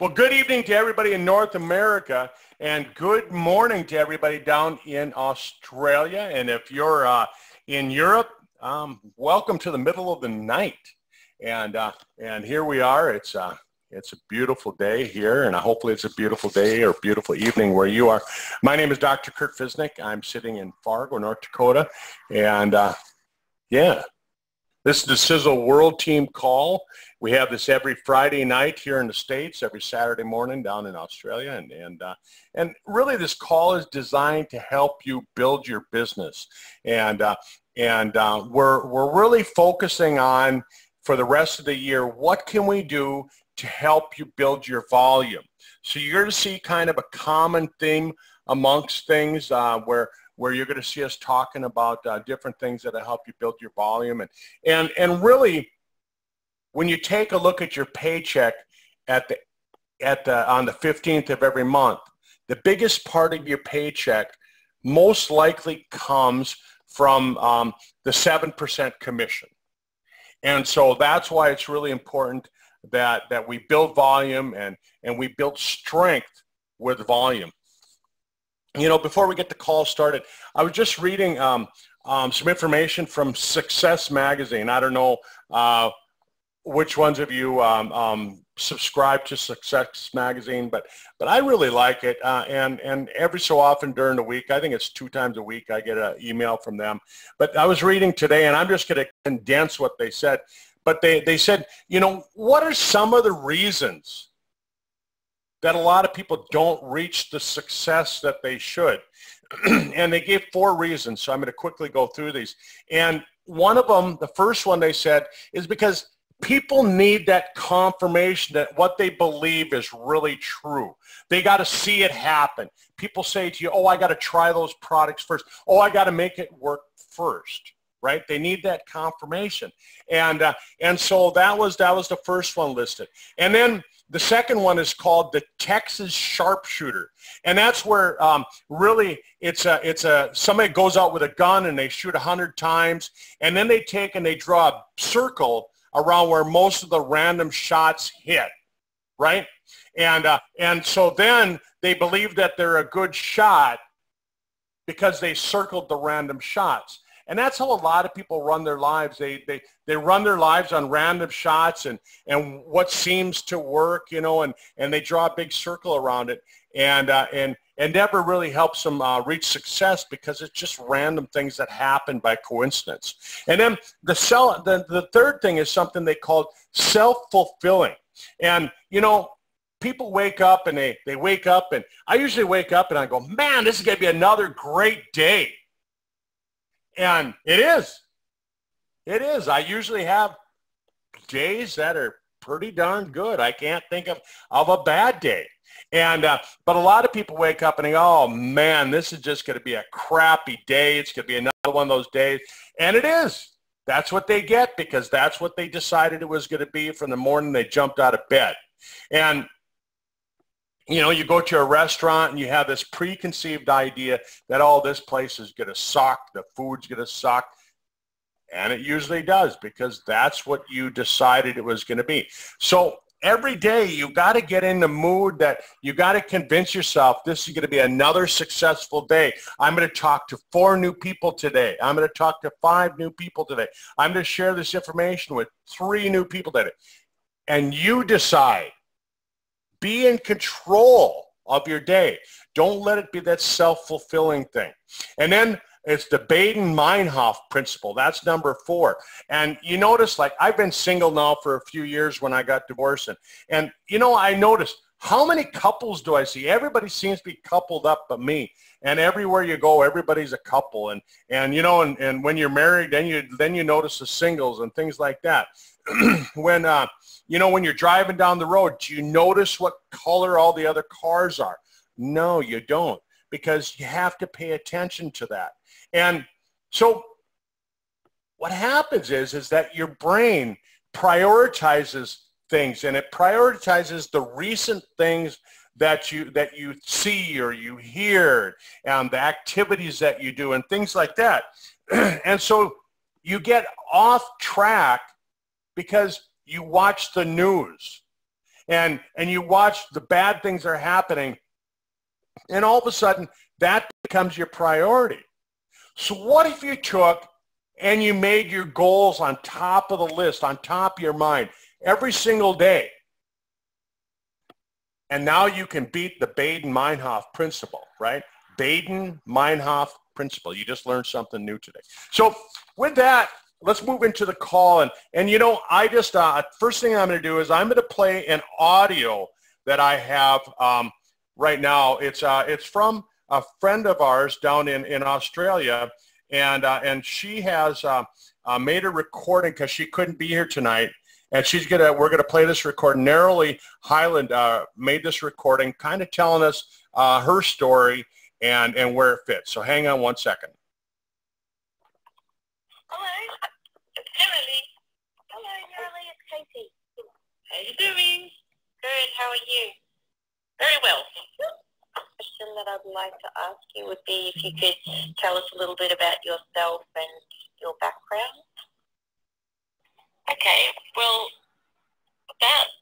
Well, good evening to everybody in North America and good morning to everybody down in Australia. And if you're uh, in Europe, um, welcome to the middle of the night. And, uh, and here we are. It's, uh, it's a beautiful day here, and hopefully it's a beautiful day or beautiful evening where you are. My name is Dr. Kurt Fisnick. I'm sitting in Fargo, North Dakota. And uh, yeah, this is the Sisel World Team Call. We have this every Friday night here in the States, every Saturday morning down in Australia. And, and, uh, and really this call is designed to help you build your business. And, uh, and uh, we're, we're really focusing on, for the rest of the year, what can we do to help you build your volume? So you're going to see kind of a common theme amongst things uh, where where you're going to see us talking about uh, different things that will help you build your volume. And, and, and really, when you take a look at your paycheck at the, at the, on the 15th of every month, the biggest part of your paycheck most likely comes from um, the 7% commission. And so that's why it's really important that, that we build volume and, and we build strength with volume you know, before we get the call started, I was just reading um, um, some information from Success Magazine. I don't know uh, which ones of you um, um, subscribe to Success Magazine, but but I really like it. Uh, and and every so often during the week, I think it's two times a week, I get an email from them. But I was reading today, and I'm just going to condense what they said. But they, they said, you know, what are some of the reasons that a lot of people don't reach the success that they should. and they gave four reasons, so I'm going to quickly go through these. And one of them, the first one they said, is because people need that confirmation that what they believe is really true. They got to see it happen. People say to you, oh, I got to try those products first. Oh, I got to make it work first right? They need that confirmation. And, uh, and so that was, that was the first one listed. And then the second one is called the Texas sharpshooter. And that's where um, really it's a, it's a, somebody goes out with a gun and they shoot a hundred times and then they take and they draw a circle around where most of the random shots hit, right? And, uh, and so then they believe that they're a good shot because they circled the random shots. And that's how a lot of people run their lives. They, they, they run their lives on random shots and, and what seems to work, you know, and, and they draw a big circle around it. And, uh, and, and never really helps them uh, reach success because it's just random things that happen by coincidence. And then the, cell, the, the third thing is something they called self-fulfilling. And, you know, people wake up and they, they wake up and I usually wake up and I go, man, this is going to be another great day. And it is. It is. I usually have days that are pretty darn good. I can't think of, of a bad day. And uh, but a lot of people wake up and think, oh man, this is just going to be a crappy day. It's going to be another one of those days, and it is. That's what they get because that's what they decided it was going to be from the morning they jumped out of bed. And you know, you go to a restaurant and you have this preconceived idea that, oh, this place is going to suck, the food's going to suck. And it usually does because that's what you decided it was going to be. So every day you got to get in the mood that you got to convince yourself this is going to be another successful day. I'm going to talk to four new people today. I'm going to talk to five new people today. I'm going to share this information with three new people today. And you decide be in control of your day. Don't let it be that self-fulfilling thing. And then it's the Baader-Meinhof principle. That's number four. And you notice, like, I've been single now for a few years when I got divorced. And, and you know, I noticed how many couples do I see? Everybody seems to be coupled up but me. And everywhere you go, everybody's a couple. And, and you know, and, and when you're married, then you, then you notice the singles and things like that. when, uh, you know, when you're driving down the road, do you notice what color all the other cars are? No, you don't because you have to pay attention to that. And so what happens is, is that your brain prioritizes things and it prioritizes the recent things that you that you see or you hear and the activities that you do and things like that. and so you get off track because you watch the news. and and you watch the bad things are happening and all of a sudden that becomes your priority so what if you took and you made your goals on top of the list on top of your mind every single day and now you can beat the Baader-Meinhof principle, right? Baader-Meinhof principle. You just learned something new today. So with that, let's move into the call. And, and you know, I just, uh, first thing I'm going to do is I'm going to play an audio that I have um, right now. It's, uh, it's from a friend of ours down in, in Australia. And, uh, and she has uh, uh, made a recording because she couldn't be here tonight and she's gonna we're gonna play this recording. Narrowly Highland uh, made this recording, kind of telling us her story and and where it fits. So hang on one second. Hello, it's Emily. Hello, Emily. It's Katie. How you doing? Good. How are you? Very well. The question that I'd like to ask you would be if you could tell us a little bit about yourself and your background. Okay, well, about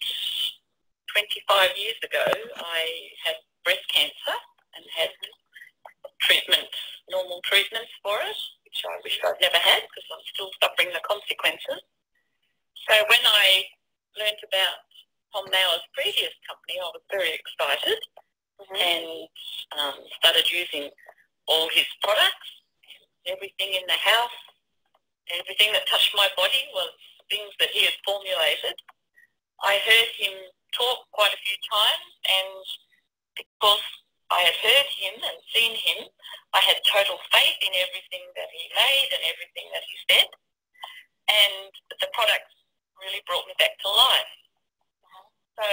25 years ago, I had breast cancer and had treatments, normal treatments for it, which I wish I'd never had because I'm still suffering the consequences. So when I learned about Tom Mower's previous company, I was very excited mm-hmm. and um, started using all his products, everything in the house, everything that touched my body was things that he had formulated. I heard him talk quite a few times and because I had heard him and seen him, I had total faith in everything that he made and everything that he said. And the products really brought me back to life. So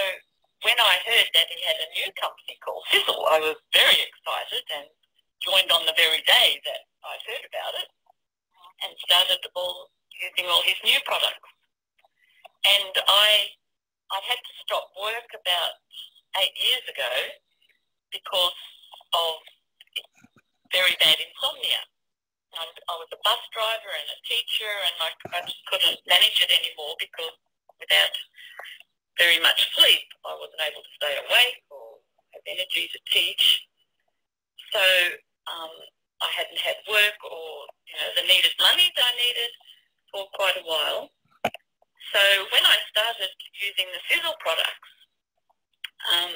when I heard that he had a new company called Sisel, I was very excited and joined on the very day that I heard about it and started all using all his new products. And I, I had to stop work about eight years ago because of very bad insomnia. I, I was a bus driver and a teacher and I, I just couldn't manage it anymore because without very much sleep, I wasn't able to stay awake or have energy to teach. So um, I hadn't had work or you know the needed money that I needed for quite a while. So when I started using the Sisel products, um,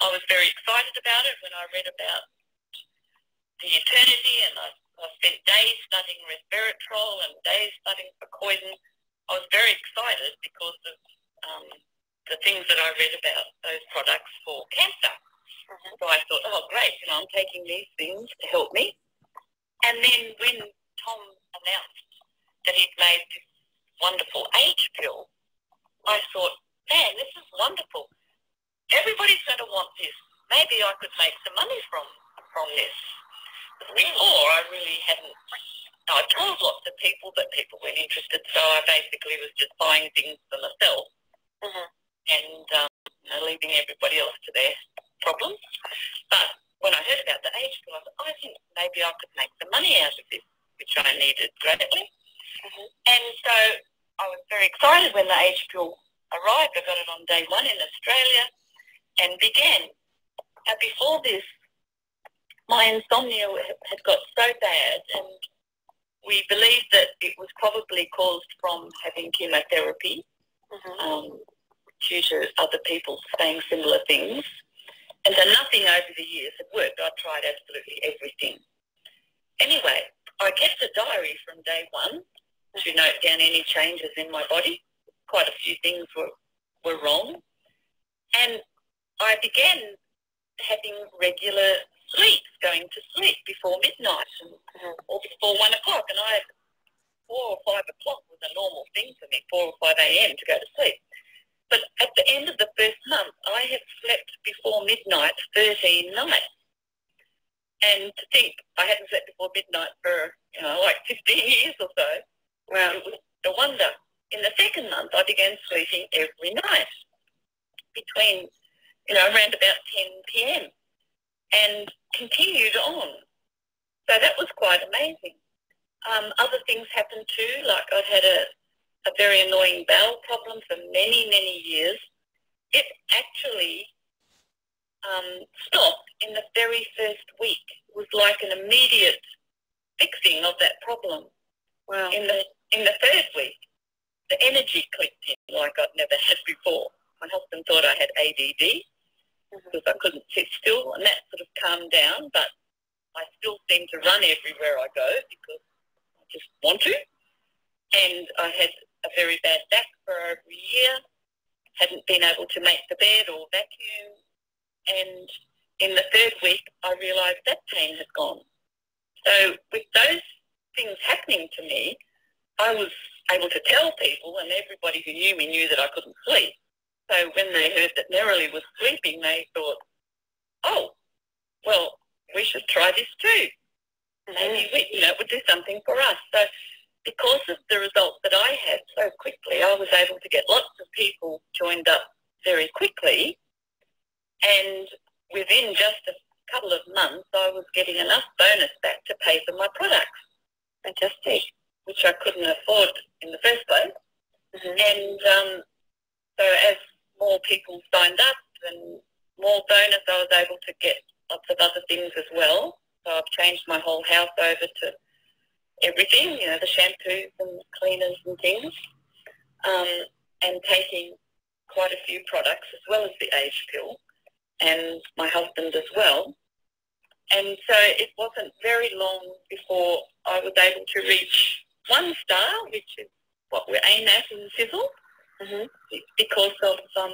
I was very excited about it when I read about the eternity and I, I spent days studying resveratrol and days studying Poison. I was very excited because of um, the things that I read about those products for cancer. Mm-hmm. So I thought, oh great, you know, I'm taking these things to help me. And then when Tom announced that he'd made this wonderful age pill, I thought, man, this is wonderful. Everybody's going to want this. Maybe I could make some money from from this. Before, I really hadn't. I told lots of people, but people weren't interested, so I basically was just buying things for myself mm-hmm. and um, you know, leaving everybody else to their problems. But when I heard about the age pill, I thought, oh, I think maybe I could make some money out of this, which I needed greatly. Mm-hmm. And so I was very excited when the age pill arrived. I got it on day one in Australia and began. Now before this, my insomnia had got so bad and we believed that it was probably caused from having chemotherapy mm-hmm. um, due to other people saying similar things. And so nothing over the years had worked. I tried absolutely everything. Anyway, I kept a diary from day one to note down any changes in my body. Quite a few things were, were wrong. And I began having regular sleeps, going to sleep before midnight mm-hmm. or before one o'clock. And I, four or five o'clock was a normal thing for me, four or five a.m. to go to sleep. But at the end of the first month, I had slept before midnight 13 nights. And to think I hadn't slept before midnight for, you know, like 15 years or so, well, it was a wonder. In the second month, I began sleeping every night between, you know, around about 10 p.m. and continued on. So that was quite amazing. Um, other things happened too, like I'd had a, a very annoying bowel problem for many, many years. it actually um, stopped in the very first week. It was like an immediate fixing of that problem. Wow. In the in the third week, the energy clicked in like I'd never had before. My husband thought I had ADD. Because I couldn't sit still, and that sort of calmed down. But I still seem to run everywhere I go because I just want to. And I had a very bad back for over a year. Hadn't been able to make the bed or vacuum. And in the third week, I realised that pain had gone. So with those things happening to me, I was able to tell people, and everybody who knew me knew that I couldn't sleep. So when they heard that Nerily was sleeping, they thought, oh, well, we should try this too. Maybe we, you know, it would do something for us. So because of the results that I had so quickly, I was able to get lots of people joined up very quickly. And within just a couple of months, I was getting enough bonus back to pay for my products. Fantastic. Which I couldn't afford in the first place. Mm-hmm. And um, so as more people signed up and more bonus, I was able to get lots of other things as well. So I've changed my whole house over to everything, you know, the shampoos and cleaners and things, um, and taking quite a few products as well as the age pill and my husband as well. And so it wasn't very long before I was able to reach one star, which is what we aim at in Sisel, mm-hmm. because of um,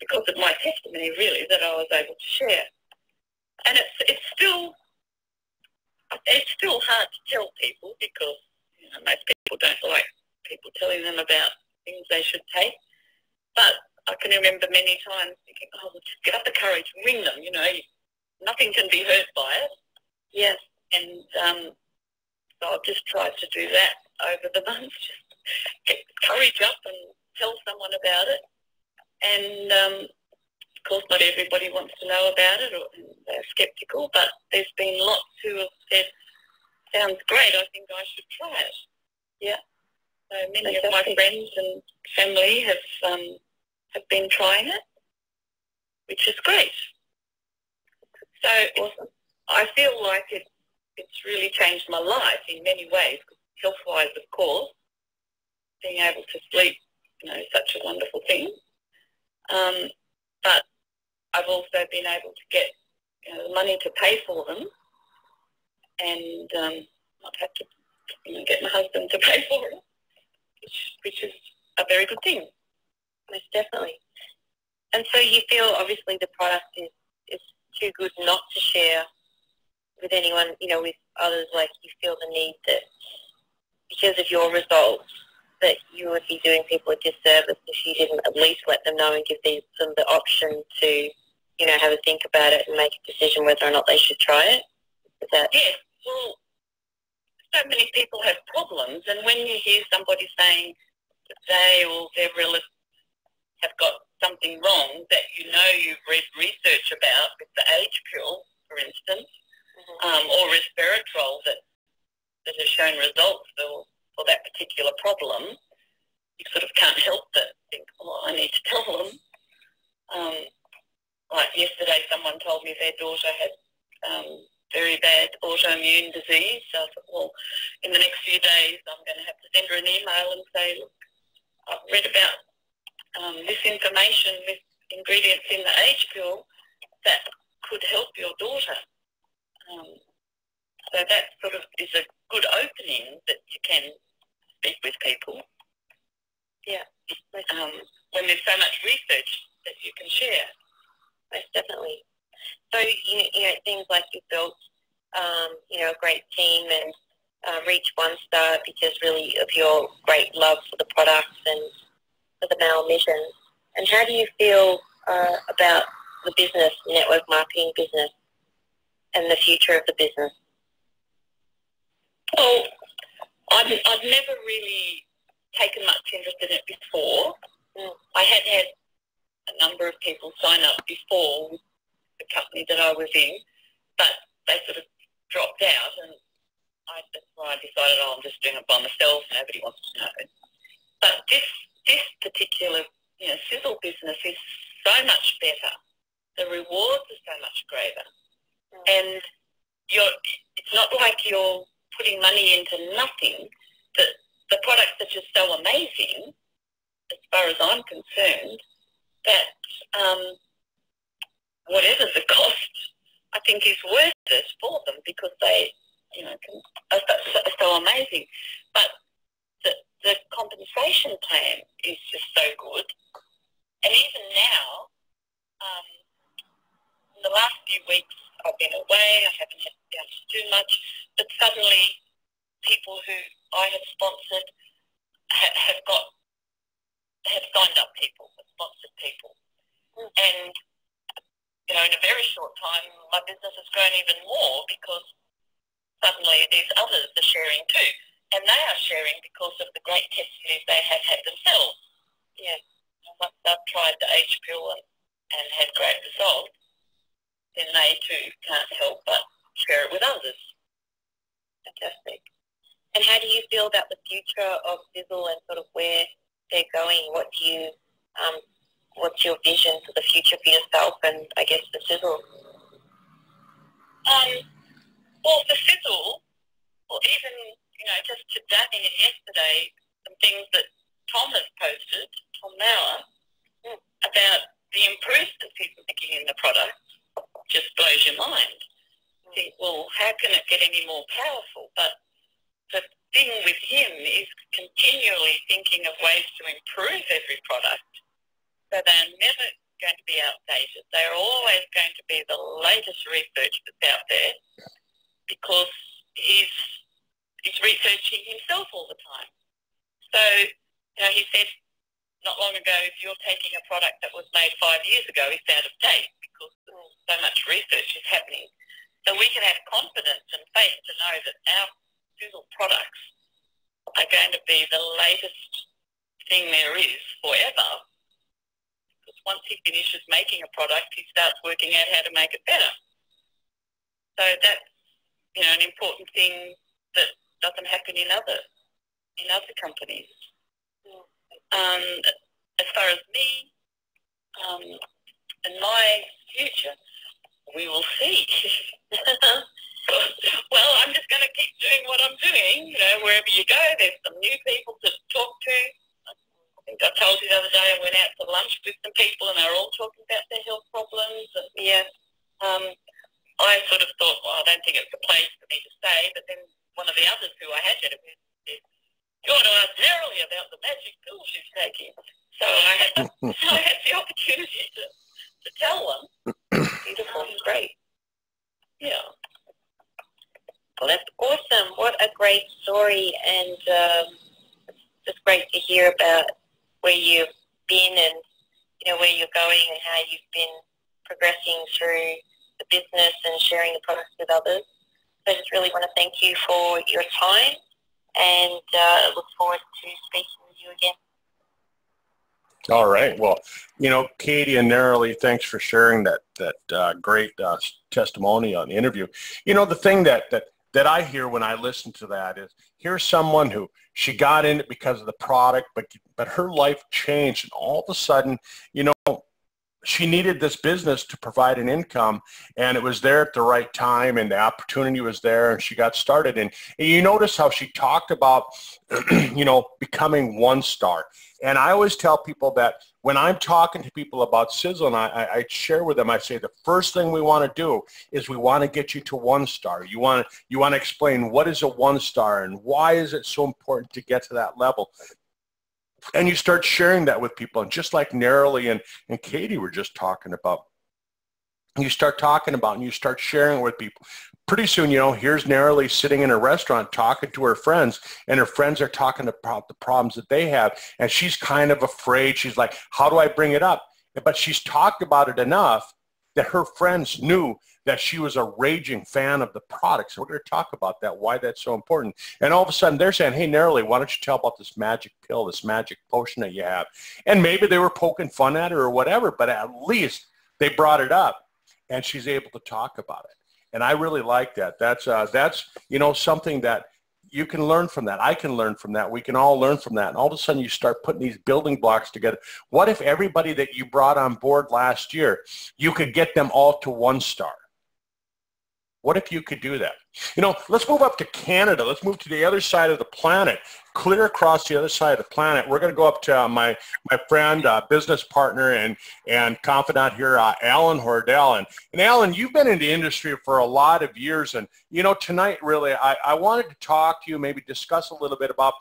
because of my testimony, really, that I was able to share. And it's it's still it's still hard to tell people because you know, most people don't like people telling them about things they should take. But I can remember many times thinking, oh, well, just get up the courage, ring them, you know, nothing can be hurt by it. Yes. And um, so I've just tried to do that over the months, just get courage up and tell someone about it. And um, of course, not everybody wants to know about it or they're sceptical, but there's been lots who have said, sounds great, I think I should try it. Yeah. So many of my friends and family have um, have been trying it, which is great. So awesome. I feel like it, it's really changed my life in many ways, health-wise, of course. Being able to sleep, you know, such a wonderful thing. Um, but I've also been able to get you know, the money to pay for them and um, have had to you know, get my husband to pay for it, which, which is a very good thing. Most definitely. And so you feel obviously the product is, is too good not to share with anyone, you know, with others, like you feel the need that because of your results that you would be doing people a disservice if you didn't at least let them know and give them the option to, you know, have a think about it and make a decision whether or not they should try it? Is that... Yes. Well, so many people have problems and when you hear somebody saying that they or their relatives have got something wrong that you know you've read research about with the age pill, for instance, mm-hmm. um, or resveratrol that, that has shown results for, for that particular problem, you sort of can't help but think, oh, I need to tell them. Um, like yesterday, someone told me their daughter had um, very bad autoimmune disease. So I thought, well, in the next few days, I'm going to have to send her an email and say, look, I've read about um, this information with ingredients in the age pill that could help your daughter. Um, so that sort of is a good opening that you can speak with people. Yeah. Um, when there's so much research that you can share. Most definitely. So, you, you know, things like you've built, um, you know, a great team and uh, reach one star because really of your great love for the products and for the male mission. And how do you feel uh, about the business, network marketing business, and the future of the business? Well, I've, I've never really taken much interest in it before. Mm. I had had a number of people sign up before with the company that I was in, but they sort of dropped out and I, that's why I decided, oh, I'm just doing it by myself. Nobody wants to know. But this this particular you know, sisel business is so much better. The rewards are so much greater. Mm. And you're, it's not like you're putting money into nothing. The, the products are just so amazing, as far as I'm concerned, that um, whatever the cost, I think is worth it for them because they, you know, can, are so, so amazing. But the, the compensation plan is just so good. And even now, um, in the last few weeks, I've been away, I haven't had to do much, but suddenly people who I have sponsored ha- have got, have signed up people, have sponsored people. Mm. And, you know, in a very short time, my business has grown even more because suddenly these others are sharing too. And they are sharing because of the great testimonies they have had themselves. Yeah. Once they've tried the H pill and, and had great results, then they too can't help but share it with others. Fantastic. And how do you feel about the future of Sisel and sort of where they're going? What do you, um, what's your vision for the future for yourself and I guess for Sisel? Um, well, for Sisel, or even, you know, just today and yesterday, some things that Tom has posted, Tom Mower, hmm, about the improvements he's making in the product just blows your mind. You think, well, how can it get any more powerful? But the thing with him is continually thinking of ways to improve every product so they're never going to be outdated. They're always going to be the latest research that's out there because he's, he's researching himself all the time. So, you know, he said not long ago, if you're taking a product that was made five years ago, it's out of date because so much research is happening. So we can have confidence and faith to know that our Sisel products are going to be the latest thing there is forever. Because once he finishes making a product, he starts working out how to make it better. So that's, you know, an important thing that doesn't happen in other, in other companies. Um, as far as me um, and my future, we will see. well, I'm just going to keep doing what I'm doing. You know, wherever you go, there's some new people to talk to. I think I told you the other day I went out to lunch with some people and they're all talking about their health problems. And yeah, um, I sort of thought, well, I don't think it's a place for me to stay. But then one of the others who I had chatted with said, you want to ask Nerily about the magic pill she's taking. So I had, so I had the opportunity to, to tell them. Beautiful, great. Yeah. Well, that's awesome. What a great story, and um, it's just great to hear about where you've been and you know where you're going and how you've been progressing through the business and sharing the products with others. So I just really want to thank you for your time and uh, look forward to speaking with you again. All right. Well, you know, Katie and Nerily, thanks for sharing that that uh, great uh, testimony on the interview. You know, the thing that that that I hear when I listen to that is here's someone who she got in it because of the product, but but her life changed, and all of a sudden, you know, she needed this business to provide an income and it was there at the right time and the opportunity was there and she got started. And, and you notice how she talked about you know becoming one star. And i always tell people that when i'm talking to people about sisel and I, I share with them i say the first thing we want to do is we want to get you to one star. You want you want to explain what is a one star and why is it so important to get to that level and you start sharing that with people. And just like Nerily and, and Katie were just talking about, you start talking about and you start sharing it with people. Pretty soon, you know, here's Nerily sitting in a restaurant talking to her friends, and her friends are talking about the problems that they have. And she's kind of afraid. She's like, how do I bring it up? But she's talked about it enough that her friends knew that she was a raging fan of the product. So we're going to talk about that, why that's so important. And all of a sudden they're saying, hey, Nerily, why don't you tell about this magic pill, this magic potion that you have? And maybe they were poking fun at her or whatever, but at least they brought it up and she's able to talk about it. And I really like that. That's, uh, that's you know, something that you can learn from that. I can learn from that. We can all learn from that. And all of a sudden you start putting these building blocks together. What if everybody that you brought on board last year, you could get them all to one star? What if you could do that? You know, let's move up to Canada. Let's move to the other side of the planet, clear across the other side of the planet. We're going to go up to uh, my my friend, uh, business partner, and and confidant here, uh, Alan Hordell. And, and Alan, you've been in the industry for a lot of years, and you know, tonight really, I, I wanted to talk to you, maybe discuss a little bit about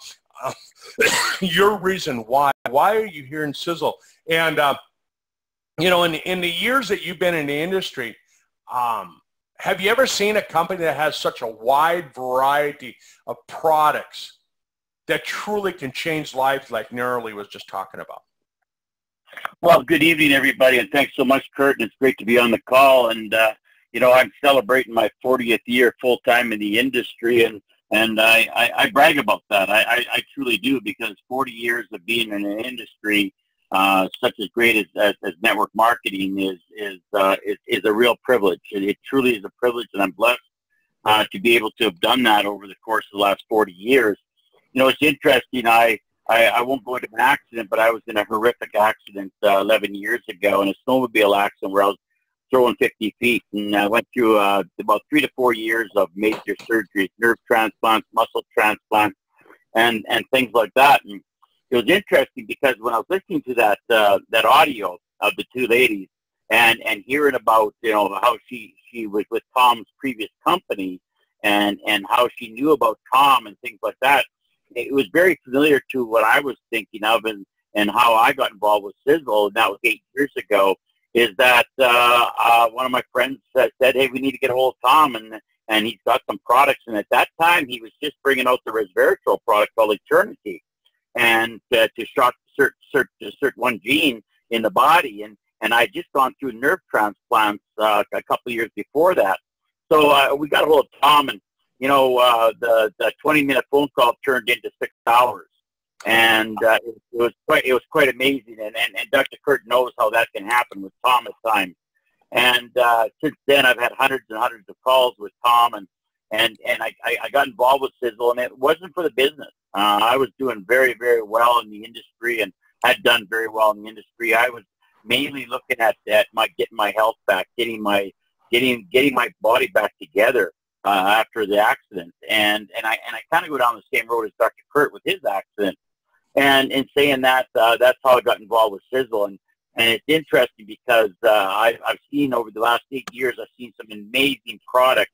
uh, your reason why. Why are you here in Sisel? And uh, you know, in in the years that you've been in the industry. Um, have you ever seen a company that has such a wide variety of products that truly can change lives like Nerily was just talking about? Well, good evening, everybody, and thanks so much, Kurt. And it's great to be on the call. And, uh, you know, I'm celebrating my 40th year full-time in the industry, and, and I, I, I brag about that. I, I, I truly do because 40 years of being in an industry uh, such as great as, as, as, network marketing is is, uh, is, is a real privilege. It, it, truly is a privilege, and I'm blessed uh, to be able to have done that over the course of the last 40 years. You know, it's interesting. I, I, I won't go into an accident, but I was in a horrific accident uh, 11 years ago, in a snowmobile accident where I was throwing 50 feet, and I went through uh, about three to four years of major surgeries, nerve transplants, muscle transplants, and and things like that. And it was interesting because when I was listening to that uh, that audio of the two ladies and and hearing about you know how she she was with Tom's previous company and and how she knew about Tom and things like that, it was very familiar to what I was thinking of and and how I got involved with Sisel, and that was eight years ago. Is that uh, uh, one of my friends said, "Hey, we need to get a hold of Tom," and and he's got some products. And at that time, he was just bringing out the resveratrol product called Eternity and uh, to shock cert, cert, SIRT1 gene in the body. And, and I just gone through nerve transplants uh, a couple of years before that. So uh, we got a hold of Tom, and you know uh, the the 20 minute phone call turned into six hours, and uh, it, it was quite it was quite amazing. And, and and Dr. Kurt knows how that can happen with Tom at times. And uh, since then, I've had hundreds and hundreds of calls with Tom, and and and I, I got involved with Sisel, and it wasn't for the business. Uh, I was doing very very well in the industry, and had done very well in the industry. I was mainly looking at at my getting my health back, getting my getting getting my body back together uh, after the accident, and and I and I kind of go down the same road as Dr. Kurt with his accident, and in saying that, uh, that's how I got involved with Sisel, and and it's interesting because uh, I've I've seen over the last eight years, I've seen some amazing products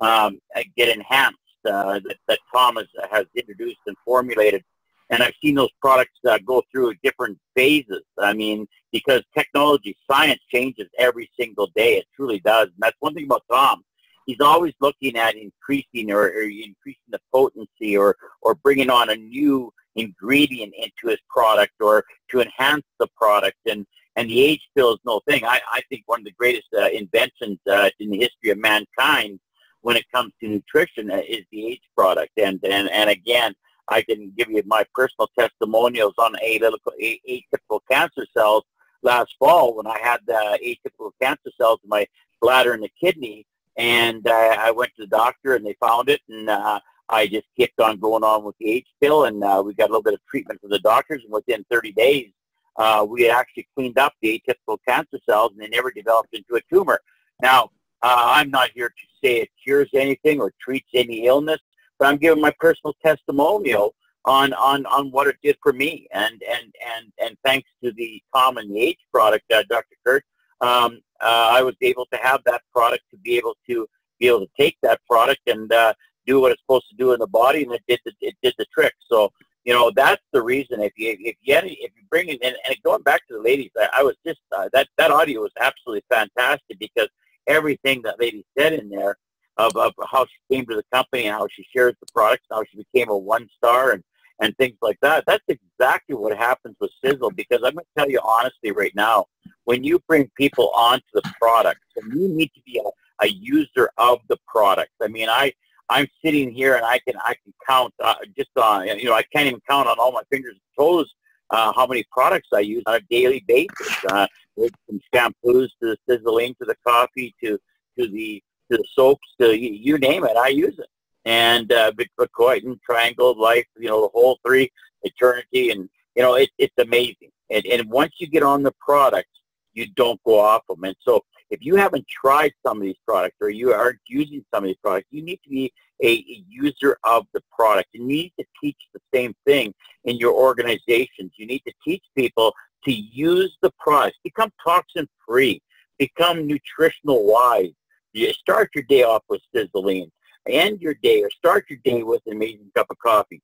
um, get enhanced uh, that, that Thomas has introduced and formulated. And I've seen those products uh, go through different phases. I mean, because technology, science changes every single day. It truly does. And that's one thing about Tom. He's always looking at increasing or, or increasing the potency or, or bringing on a new ingredient into his product or to enhance the product. And, and the age pill is no thing. I, I think one of the greatest uh, inventions uh, in the history of mankind when it comes to nutrition uh, is the H product. And, and, and again, I can give you my personal testimonials on atypical, atypical cancer cells last fall when I had the atypical cancer cells in my bladder and the kidney. And uh, I went to the doctor and they found it. And uh, I just kept on going on with the H pill. And uh, we got a little bit of treatment from the doctors. And within 30 days, uh, we actually cleaned up the atypical cancer cells and they never developed into a tumor. Now, uh, I'm not here to say it cures anything or treats any illness, but I'm giving my personal testimonial on, on, on what it did for me. And, and, and, and thanks to the Tom and the H product, uh, Dr. Kurt, um, uh, I was able to have that product to be able to be able to take that product and uh, do what it's supposed to do in the body, and it did the, it did the trick. So you know that's the reason. If you if you any, if you bring in, and going back to the ladies, I, I was just uh, that that audio was absolutely fantastic because everything that lady said in there of, of how she came to the company and how she shares the products, how she became a one star and, and things like that. That's exactly what happens with Sisel because I'm going to tell you honestly right now, when you bring people onto the product, and you need to be a, a user of the product. I mean, I, I'm sitting here and I can I can count uh, just on you know I can't even count on all my fingers and toes uh, how many products I use on a daily basis. Uh, from shampoos to the sizzling to the coffee to to the to the soaps to you, name it, I use it. and uh, Vicodin, Triangle, Life, you know, the whole three, Eternity, and you know, it, it's amazing. And, and once you get on the products, you don't go off them. And so if you haven't tried some of these products or you aren't using some of these products, you need to be a, user of the product. You need to teach the same thing in your organizations. You need to teach people to use the products, become toxin free, become nutritional wise. You start your day off with Sizzling. End your day or start your day with an amazing cup of coffee.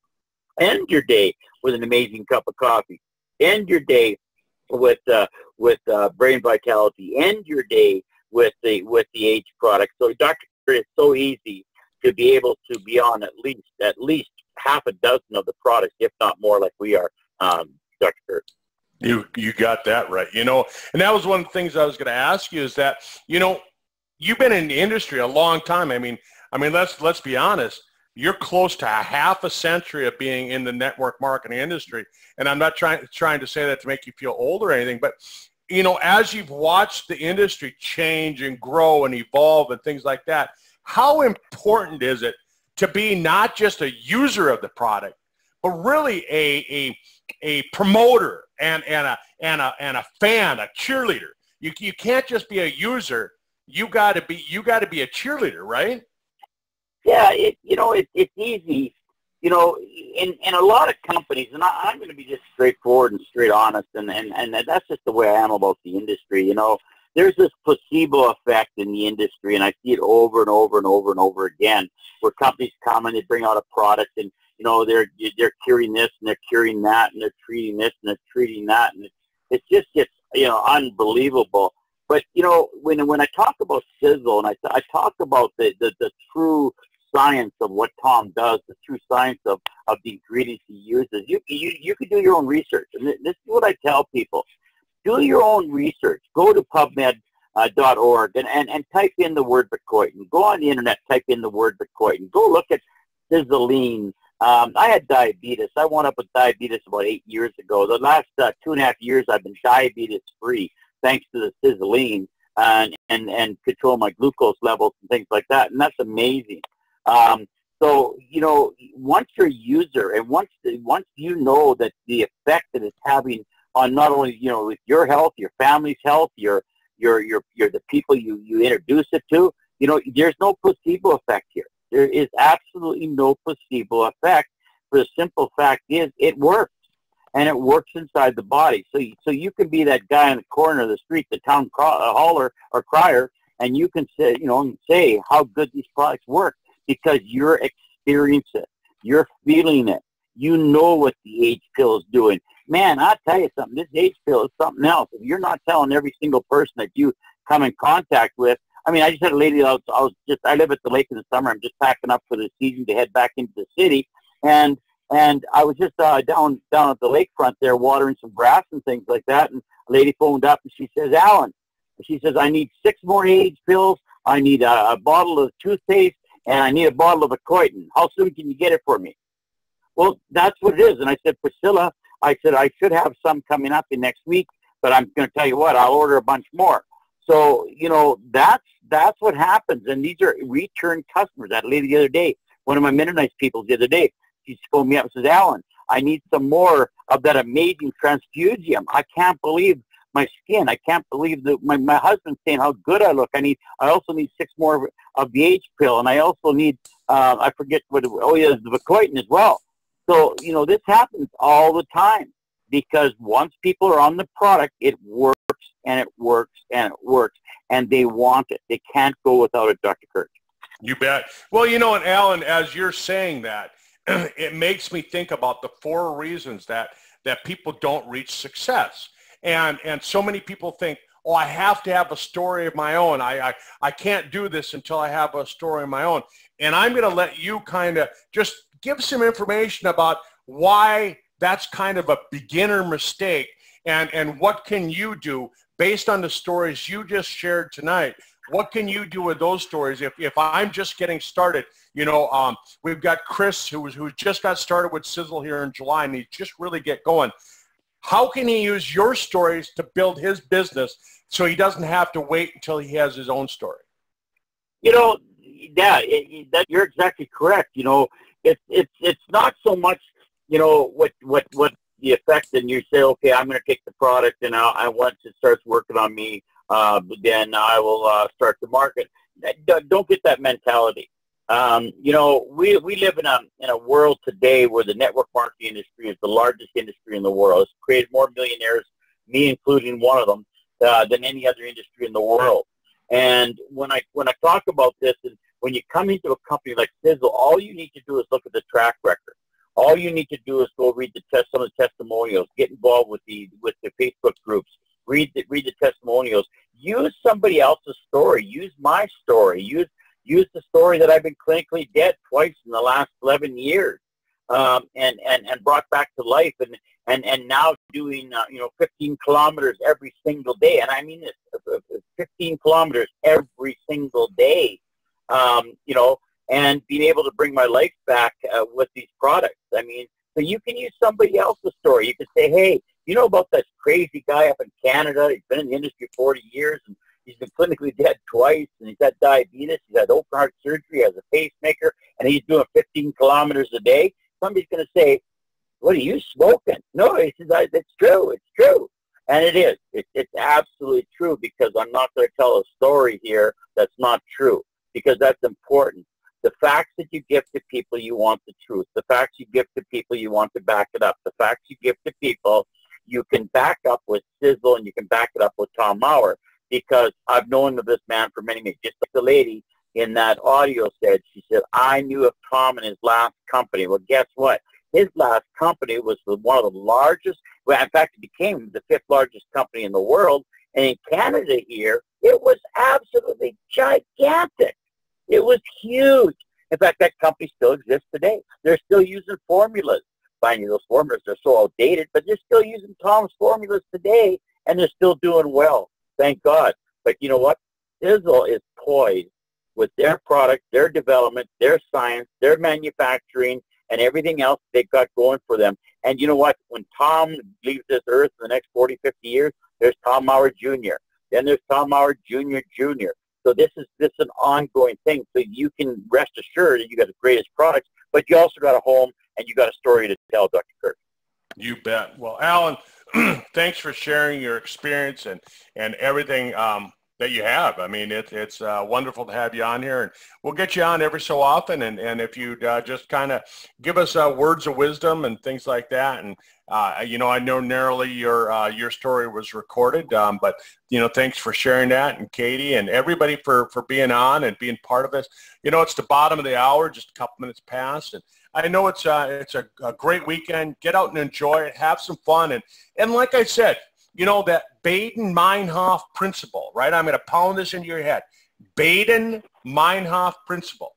End your day with an amazing cup of coffee. End your day with uh, with uh, brain vitality. End your day with the with the age product. So Dr. it's so easy to be able to be on at least at least half a dozen of the products, if not more, like we are, um, Dr. Kurt. You you got that right. You know, and that was one of the things I was going to ask you is that you know you've been in the industry a long time. I mean, I mean let's let's be honest. You're close to a half a century of being in the network marketing industry, and I'm not trying trying to say that to make you feel old or anything, but you know, as you've watched the industry change and grow and evolve and things like that, how important is it to be not just a user of the product, but really a, a, a promoter and, and, a, and, a, and a fan, a cheerleader? You, you can't just be a user. You got to be you got to be a cheerleader, right? Yeah, it, you know it, it's easy. You know, in, in a lot of companies, and I, I'm going to be just straightforward and straight honest, and, and, and that's just the way I am about the industry. You know, there's this placebo effect in the industry, and I see it over and over and over and over again, where companies come and they bring out a product, and you know they're they're curing this and they're curing that, and they're treating this and they're treating that, and it, it just gets you know unbelievable. But you know when when I talk about sisel and I I talk about the the, the true science of what Tom does, the true science of, of the ingredients he uses, you, you, you can do your own research. And this is what I tell people do your own research. Go to PubMed.org uh, and, and, and type in the word Vicodin. Go on the internet, type in the word Vicodin. Go look at Sizzling. Um, I had diabetes. I wound up with diabetes about eight years ago. The last uh, two and a half years, I've been diabetes free thanks to the Sizzling and, and, and control my glucose levels and things like that. And that's amazing. Um, so, you know, once you're a user and once, the, once you know that the effect that it's having on not only you know with your health, your family's health, your your your your the people you you introduce it to. You know, there's no placebo effect here. There is absolutely no placebo effect. For the simple fact is, it works, and it works inside the body. So you, so you can be that guy in the corner of the street, the town hauler or crier, and you can say you know and say how good these products work because you're experiencing it, you're feeling it, you know what the age pill is doing man, I tell you something, this age pill is something else. If you're not telling every single person that you come in contact with, I mean, I just had a lady, I was, I was just, I live at the lake in the summer. I'm just packing up for the season to head back into the city. And, and I was just uh, down, down at the lakefront there watering some grass and things like that. And a lady phoned up and she says, Alan, she says, I need six more age pills. I need a, a bottle of toothpaste and I need a bottle of Vicodin. How soon can you get it for me? Well, that's what it is. And I said, Priscilla, I said I should have some coming up in next week, but I'm going to tell you what, I'll order a bunch more. So you know that's that's what happens, and these are return customers. That lady the other day, one of my Mennonite people the other day, she phoned me up and says, "Alan, I need some more of that amazing transfusium. I can't believe my skin. I can't believe that my, my husband's saying how good I look. I need. I also need six more of the H pill, and I also need. Uh, I forget what. Oh yeah, the Vicodin as well. So, you know, this happens all the time because once people are on the product, it works and it works and it works and they want it. They can't go without it, Dr. Kurt. You bet. Well, you know, and Alan, as you're saying that, it makes me think about the four reasons that, that people don't reach success. And, and so many people think, oh, I have to have a story of my own. I, I, I can't do this until I have a story of my own. And I'm going to let you kind of just give some information about why that's kind of a beginner mistake and, and what can you do based on the stories you just shared tonight. What can you do with those stories if, if I'm just getting started? You know, um, we've got Chris who, was, who just got started with Sizzle here in July and he just really get going. How can he use your stories to build his business so he doesn't have to wait until he has his own story? You know, yeah, it, that you're exactly correct. You know, it's it's it's not so much, you know, what what what the effect, and you say, okay, I'm going to take the product, and I, I once it starts working on me, uh, then I will uh, start to market. Don't get that mentality. Um, you know, we, we live in a, in a world today where the network marketing industry is the largest industry in the world. It's created more millionaires, me including one of them, uh, than any other industry in the world. And when I when I talk about this, and when you come into a company like Sisel, all you need to do is look at the track record. All you need to do is go read the test, some of the testimonials, get involved with the with the Facebook groups, read the read the testimonials, use somebody else's story, use my story, use use the story that I've been clinically dead twice in the last 11 years, um, and and and brought back to life, and and and now doing uh, you know 15 kilometers every single day, and I mean this, uh, uh, 15 kilometers every single day, um, you know, and being able to bring my life back uh, with these products. I mean, so you can use somebody else's story. You can say, hey, you know about this crazy guy up in Canada? He's been in the industry 40 years, and he's been clinically dead twice, and he's got diabetes, he's had open heart surgery, has a pacemaker, and he's doing 15 kilometers a day. Somebody's going to say, what are you smoking? No, he says, it's true, it's true. And it is. It, it's absolutely true because I'm not going to tell a story here that's not true because that's important. The facts that you give to people, you want the truth. The facts you give to people, you want to back it up. The facts you give to people, you can back up with Sisel and you can back it up with Tom Mower because I've known of this man for many, many, just like the lady in that audio said, she said, I knew of Tom and his last company. Well, guess what? His last company was one of the largest, well, in fact, it became the fifth largest company in the world. And in Canada here, it was absolutely gigantic. It was huge. In fact, that company still exists today. They're still using formulas. Finding those formulas are so outdated, but they're still using Tom's formulas today, and they're still doing well. Thank God. But you know what? Sisel is poised with their product, their development, their science, their manufacturing, and everything else they've got going for them. And you know what? When Tom leaves this earth in the next 40, 50 years, there's Tom Mower Jr. Then there's Tom Mower Jr. Jr. So this is this is an ongoing thing. So you can rest assured that you got the greatest products, but you also got a home and you got a story to tell, Dr. Kurt. You bet. Well, Alan, thanks for sharing your experience and and everything um, that you have. I mean, it, it's uh, wonderful to have you on here, and we'll get you on every so often. And, and if you uh, just kind of give us uh, words of wisdom and things like that, and uh, you know, I know Nerily your uh, your story was recorded, um, but you know, thanks for sharing that, and Katie and everybody for for being on and being part of this. You know, it's the bottom of the hour, just a couple minutes past, and I know it's uh, it's a, a great weekend. Get out and enjoy it, have some fun, and and like I said, you know, that Baader-Meinhof principle, right? I'm going to pound this into your head. Baader-Meinhof principle.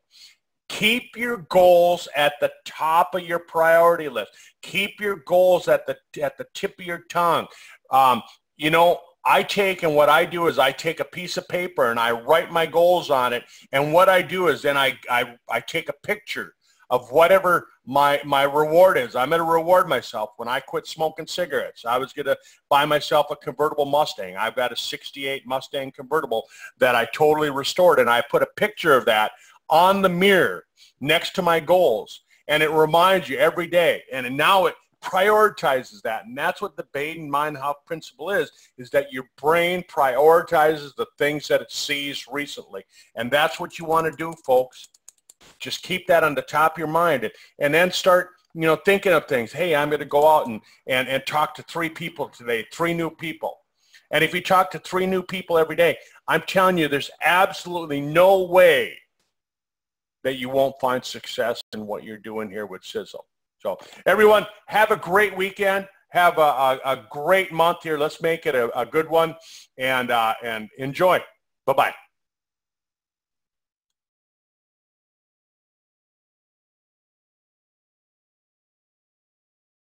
Keep your goals at the top of your priority list. Keep your goals at the at the tip of your tongue. Um, you know, I take and what I do is I take a piece of paper and I write my goals on it. And what I do is then I, I, I take a picture of whatever my my reward is. I'm going to reward myself when I quit smoking cigarettes. I was going to buy myself a convertible Mustang. I've got a 68 Mustang convertible that I totally restored and I put a picture of that on the mirror next to my goals and it reminds you every day and now it prioritizes that and that's what the Baader-Meinhof principle is is that your brain prioritizes the things that it sees recently and that's what you want to do folks just keep that on the top of your mind and then start you know thinking of things. Hey i'm going to go out and, and and talk to three people today three new people. And if you talk to three new people every day i'm telling you there's absolutely no way that you won't find success in what you're doing here with sisel. So everyone have a great weekend. Have a, a, a great month here. Let's make it a, a good one. And uh, and enjoy. Bye bye